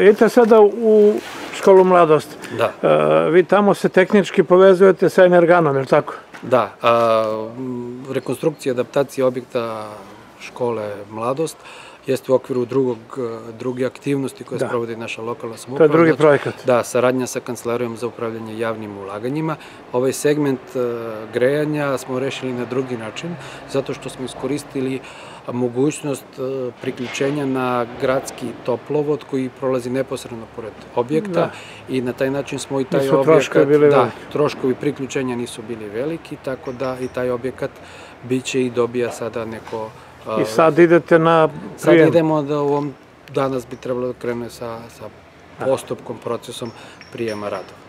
Idete sada u školu mladost. Da. E, vi tamo se tehnički povezujete sa energanom, je li tako? Da, a, rekonstrukcija, adaptacija objekta škole Mladost jeste u okviru drugog, druge aktivnosti koje Da. sprovodi naša lokalna To je samouprava. drugi Znači, projekat. Da, saradnja sa Kancelarijom za upravljanje javnim ulaganjima. Ovaj segment e, grejanja smo rešili na drugi način, zato što smo iskoristili mogućnost e, priključenja na gradski toplovod koji prolazi neposredno pored objekta Da. i na taj način smo i taj Nisu objekat... da, veliki. troškovi priključenja nisu bili veliki, tako da i taj objekat biće i dobija sada neko... I sad idete na sad prijem. idemo da ovom, danas bi trebalo da krene sa, sa postupkom, procesom prijema radova.